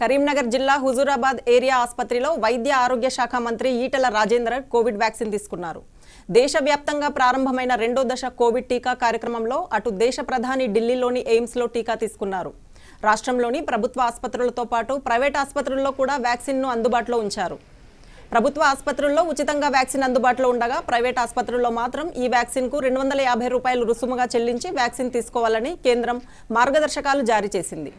కరీంనగర్ జిల్లా హుజూరాబాద్ ఏరియా ఆసుపత్రిలో వైద్య ఆరోగ్య శాఖ మంత్రి ఈటల రాజేందర్ కోవిడ్ వ్యాక్సిన్ తీసుకున్నారు. దేశవ్యాప్తంగా ప్రారంభమైన రెండో దశ కోవిడ్ టీకా కార్యక్రమంలో అటు దేశ ప్రధాని ఢిల్లీలోని ఎయిమ్స్లో టీకా తీసుకున్నారు. రాష్ట్రంలోని ప్రభుత్వ ఆసుపత్రులతో పాటు ప్రైవేట్ ఆసుపత్రుల్లో కూడా వ్యాక్సిన్ను అందుబాటులో ఉంచారు. ప్రభుత్వ ఆసుపత్రుల్లో ఉచితంగా వ్యాక్సిన్ అందుబాటులో ఉండగా ప్రైవేట్ ఆసుపత్రుల్లో మాత్రం ఈ వ్యాక్సిన్కు రెండు వందల యాభై రూపాయలు రుసుముగా చెల్లించి వ్యాక్సిన్ తీసుకోవాలని కేంద్రం మార్గదర్శకాలు జారీ చేసింది.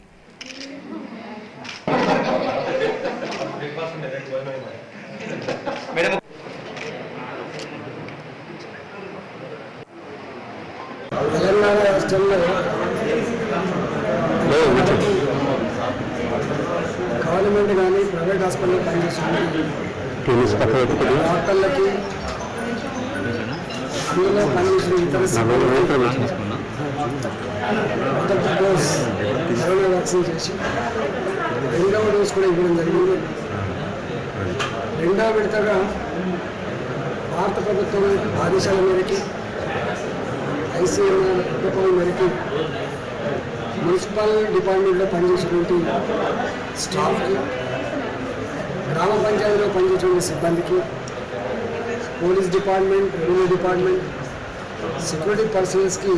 తెలంగాణ రాష్ట్రంలో గవర్నమెంట్ కానీ ప్రైవేట్ హాస్పిటల్ పనిచేస్తుంది డాక్టర్లకి అందులో పనిచేసిన ఇతర మొదటి డోస్ కరోనా వ్యాక్సిన్ చేసి రెండవ డోస్ కూడా ఇవ్వడం జరిగింది రెండవ విడతగా భారత ప్రభుత్వం ఆదేశాల మేరకు ఐసీఎంఆర్ ప్రోటోకాల్ మేరకు మున్సిపల్ డిపార్ట్మెంట్లో పనిచేసేటువంటి స్టాఫ్కి గ్రామ పంచాయతీలో పనిచేసేటువంటి సిబ్బందికి police department revenue department security పర్సనల్స్కి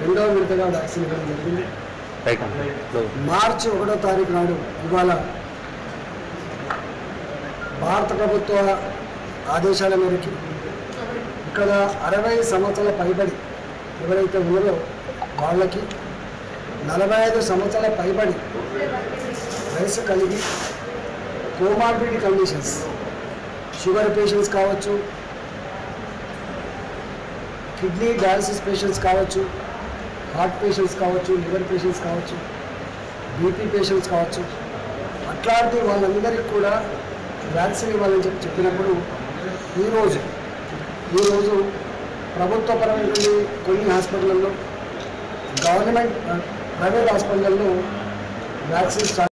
రెండవ విడతగా వ్యాక్సిన్ ఇవ్వడం జరిగింది మార్చి ఒకటో తారీఖు నాడు ఇవాళ భారత ప్రభుత్వ ఆదేశాల మేరకు ఇక్కడ అరవై సంవత్సరాల పైబడి ఎవరైతే ఉన్నారో వాళ్ళకి నలభై ఐదు సంవత్సరాల పైబడి వయసు కలిగి కోమార్బిడ్ కండిషన్స్ షుగర్ పేషెంట్స్ కావచ్చు కిడ్నీ డయాలసిస్ పేషెంట్స్ కావచ్చు హార్ట్ పేషెంట్స్ కావచ్చు లివర్ పేషెంట్స్ కావచ్చు బీపీ పేషెంట్స్ కావచ్చు అట్లాంటి వాళ్ళందరికీ కూడా వ్యాక్సిన్ ఇవ్వాలని చెప్పి చెప్పినప్పుడు ఈరోజు ఈరోజు ప్రభుత్వపరమైనటువంటి కొన్ని హాస్పిటల్లో గవర్నమెంట్ ప్రైవేట్ హాస్పిటల్లో వ్యాక్సిన్ స్టార్ట్